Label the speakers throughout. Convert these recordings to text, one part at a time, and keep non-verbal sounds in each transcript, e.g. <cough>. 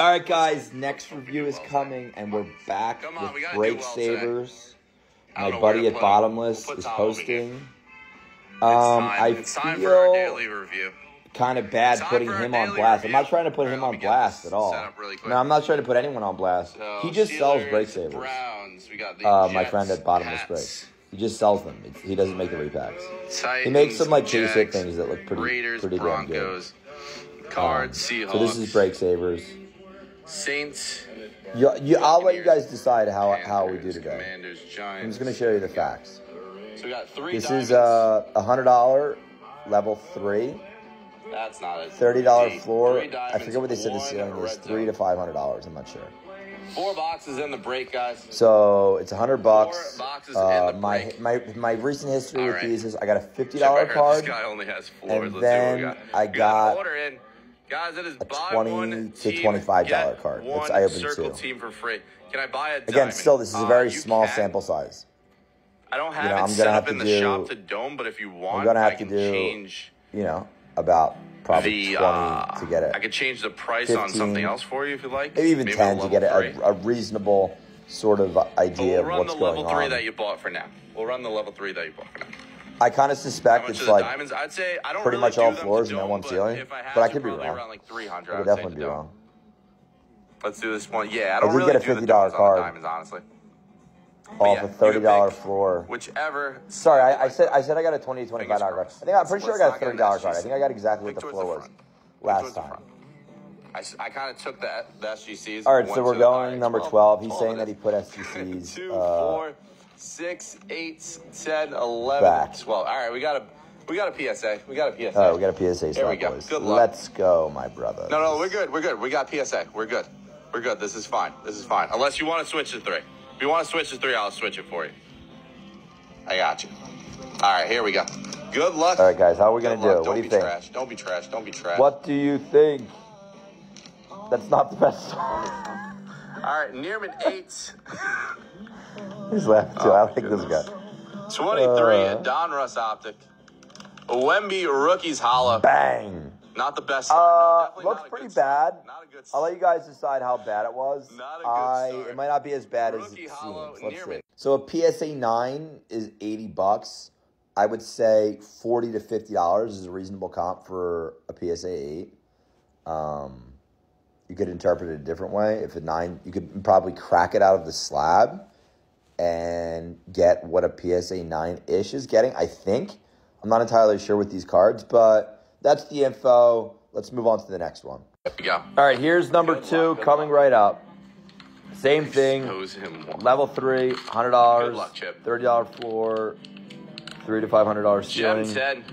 Speaker 1: All right, guys. Next review is coming, and we're back
Speaker 2: on,
Speaker 1: with
Speaker 2: gotta
Speaker 1: Break
Speaker 2: well.
Speaker 1: Savers. My
Speaker 2: don't know where
Speaker 1: buddy at. Bottomless
Speaker 2: We'll
Speaker 1: is
Speaker 2: hosting.
Speaker 1: Um. I
Speaker 2: it's time for our
Speaker 1: feel
Speaker 2: review.
Speaker 1: kind of bad putting him on blast. I'm not trying to put
Speaker 2: right,
Speaker 1: him on blast at all.
Speaker 2: really.
Speaker 1: No, I'm not trying to put anyone on blast.
Speaker 2: So,
Speaker 1: he just sells Break Savers.
Speaker 2: Browns. We got the
Speaker 1: Uh, my friend at Bottomless
Speaker 2: Pats,
Speaker 1: Breaks. He just sells them. It's, he doesn't make the repacks.
Speaker 2: Titans,
Speaker 1: He makes some like hit things that look pretty
Speaker 2: Raiders,
Speaker 1: pretty damn good.
Speaker 2: Broncos, Cards, Seahawks.
Speaker 1: So this is Break Savers.
Speaker 2: Saints.
Speaker 1: You, you, I'll let you guys decide how how we do today. I'm just gonna show you the facts.
Speaker 2: So we got three.
Speaker 1: This
Speaker 2: diamonds.
Speaker 1: is uh, a hundred dollar level three.
Speaker 2: That's not a
Speaker 1: Thirty dollar floor. I forget what they said the ceiling is. Three to five hundred dollars. I'm not sure.
Speaker 2: Four boxes in the break, guys.
Speaker 1: So it's a hundred bucks.
Speaker 2: Four boxes
Speaker 1: Uh,
Speaker 2: in the
Speaker 1: my
Speaker 2: break.
Speaker 1: my my recent history with these is I got a fifty dollar card.
Speaker 2: This guy only has floors.
Speaker 1: and
Speaker 2: Let's
Speaker 1: then
Speaker 2: see what we got.
Speaker 1: I got
Speaker 2: an order in. Guys, it is
Speaker 1: a 20
Speaker 2: one
Speaker 1: to $25 card.
Speaker 2: One
Speaker 1: It's- I opened
Speaker 2: circle
Speaker 1: two.
Speaker 2: team for free. Can I buy a
Speaker 1: Again,
Speaker 2: diamond?
Speaker 1: still this is a
Speaker 2: Uh,
Speaker 1: very
Speaker 2: you
Speaker 1: small
Speaker 2: can.
Speaker 1: sample size.
Speaker 2: I don't have
Speaker 1: You know,
Speaker 2: it
Speaker 1: I'm
Speaker 2: set
Speaker 1: gonna
Speaker 2: up
Speaker 1: have
Speaker 2: in
Speaker 1: to
Speaker 2: the
Speaker 1: do-
Speaker 2: shop to dome, but if you want, I'm
Speaker 1: gonna have to do
Speaker 2: change
Speaker 1: You know, about probably
Speaker 2: the.
Speaker 1: twenty
Speaker 2: uh,
Speaker 1: to get it.
Speaker 2: I could change the price on something else for you if you like.
Speaker 1: maybe even ten to get a, a reasonable sort of idea
Speaker 2: we'll
Speaker 1: of
Speaker 2: run
Speaker 1: what's
Speaker 2: the
Speaker 1: going
Speaker 2: level three
Speaker 1: on.
Speaker 2: that you bought for now. We'll run the level three that you bought for now.
Speaker 1: I kind of suspect it's like
Speaker 2: diamonds? I'd say I don't
Speaker 1: pretty
Speaker 2: really
Speaker 1: much
Speaker 2: do
Speaker 1: all floors and no one ceiling,
Speaker 2: If I
Speaker 1: but I could be wrong.
Speaker 2: Like 300,
Speaker 1: I could definitely be wrong.
Speaker 2: Let's do this one. Yeah, I
Speaker 1: I
Speaker 2: don't
Speaker 1: did
Speaker 2: really
Speaker 1: get a $50
Speaker 2: domes on the
Speaker 1: card.
Speaker 2: diamonds, honestly. But
Speaker 1: Off
Speaker 2: yeah,
Speaker 1: a thirty dollar floor.
Speaker 2: Whichever.
Speaker 1: Sorry, I, I said I said I got a twenty to twenty five dollar card. I think I'm pretty sure I got a thirty dollar card. I think I got exactly
Speaker 2: Pick
Speaker 1: what the floor
Speaker 2: the
Speaker 1: was last time.
Speaker 2: I, I, s- I kind of took the, the SGCs.
Speaker 1: All right, so we're
Speaker 2: to the- all
Speaker 1: going number twelve. He's
Speaker 2: 12
Speaker 1: saying that he put SGCs. <laughs>
Speaker 2: Two,
Speaker 1: Uh,
Speaker 2: four, six, eight, 10, 11,
Speaker 1: Back.
Speaker 2: 12. All right, we got a we got a PSA. We got a PSA.
Speaker 1: right, oh, we got a PSA
Speaker 2: There we go.
Speaker 1: boys.
Speaker 2: Good luck.
Speaker 1: Let's go, my brother.
Speaker 2: No, no, we're good. We're good. We got PSA. We're good. We're good. This is fine. This is fine. Unless you want to switch to three. If you want to switch to three, I'll switch it for you. I got you. All right, here we go. Good luck.
Speaker 1: All right, guys, how are we gonna do?
Speaker 2: luck.
Speaker 1: What
Speaker 2: Don't
Speaker 1: do you
Speaker 2: be
Speaker 1: think?
Speaker 2: trash. Don't be trash. Don't be trash.
Speaker 1: What do you think? That's not the best song.
Speaker 2: All right, Nearman eight. <laughs>
Speaker 1: He's laughing too.
Speaker 2: Oh,
Speaker 1: I like this guy.
Speaker 2: 23,
Speaker 1: Uh.
Speaker 2: Donruss Optic. A Wemby Rookies holla.
Speaker 1: Bang.
Speaker 2: Not the best.
Speaker 1: Uh,
Speaker 2: No,
Speaker 1: looks pretty bad.
Speaker 2: Not a good
Speaker 1: I'll let you guys decide how bad it was.
Speaker 2: Not a good
Speaker 1: I. It might not be as bad as it
Speaker 2: hollow,
Speaker 1: seems. Let's see. So a PSA nine is eighty bucks. I would say forty to fifty dollars is a reasonable comp for a PSA eight. Um, you could interpret it a different way. If a nine, you could probably crack it out of the slab and get what a PSA nine ish is getting. I think. I'm not entirely sure with these cards, but that's the info. Let's move on to the next one.
Speaker 2: Go.
Speaker 1: All right, here's number two coming right up. Same thing. Level three, hundred dollars.
Speaker 2: Luck, Chip.
Speaker 1: Thirty dollar floor, three to five hundred dollars
Speaker 2: Gem 10.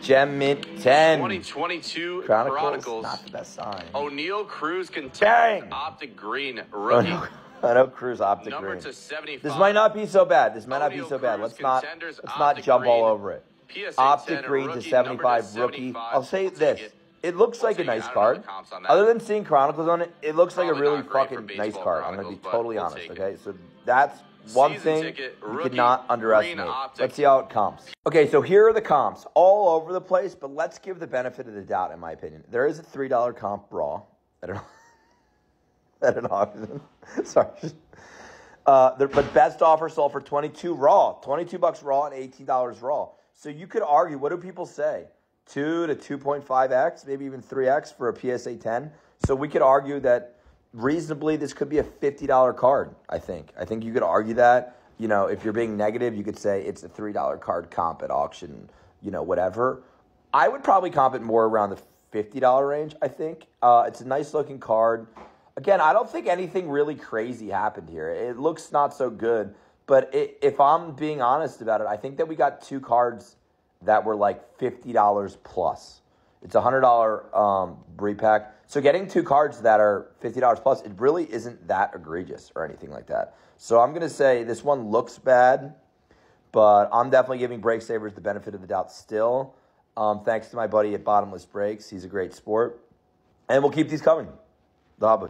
Speaker 1: Gem Mint ten.
Speaker 2: 2022
Speaker 1: Chronicles,
Speaker 2: Chronicles.
Speaker 1: not the best sign.
Speaker 2: Oneil Cruz
Speaker 1: Bang!
Speaker 2: Optic Green
Speaker 1: Oh,
Speaker 2: rookie.
Speaker 1: no. I know Cruz optic
Speaker 2: Number
Speaker 1: green.
Speaker 2: to 75.
Speaker 1: This might not be so bad. This might not be so bad. Let's not let's not jump all over it.
Speaker 2: PSA
Speaker 1: Optic green to
Speaker 2: rookie,
Speaker 1: seventy
Speaker 2: number
Speaker 1: five
Speaker 2: to
Speaker 1: rookie. I'll say this.
Speaker 2: it.
Speaker 1: It looks like a nice
Speaker 2: I don't know
Speaker 1: card.
Speaker 2: the comps on that.
Speaker 1: Other than seeing Chronicles on it, it looks like a really
Speaker 2: not great for
Speaker 1: fucking nice card. I'm gonna be
Speaker 2: Chronicles, but
Speaker 1: totally honest. Okay, so that's one
Speaker 2: Season
Speaker 1: thing
Speaker 2: ticket,
Speaker 1: you cannot underestimate. Let's see how it comps. Okay, so here are the comps, all over the place. But let's give the benefit of the doubt, in my opinion. There is a three dollar comp raw. I don't know. <laughs> at an auction. <laughs> Sorry. Uh, but best offer sold for 22 raw, 22 bucks raw and $18 raw. So you could argue, what do people say? 2 to 2.5x, maybe even 3x for a PSA 10. So we could argue that reasonably this could be a $50 card, I think. I think you could argue that. You know, if you're being negative, you could say it's a $3 card comp at auction, you know, whatever. I would probably comp it more around the $50 range, I think. Uh, it's a nice looking card. Again, I don't think anything really crazy happened here. It looks not so good. But it, if I'm being honest about it, I think that we got two cards that were like $50 plus. It's a $100 um, repack. So getting two cards that are $50 plus, it really isn't that egregious or anything like that. So I'm going to say this one looks bad, but I'm definitely giving Break Savers the benefit of the doubt still. Um, thanks to my buddy at Bottomless Breaks. He's a great sport. And we'll keep these coming. The.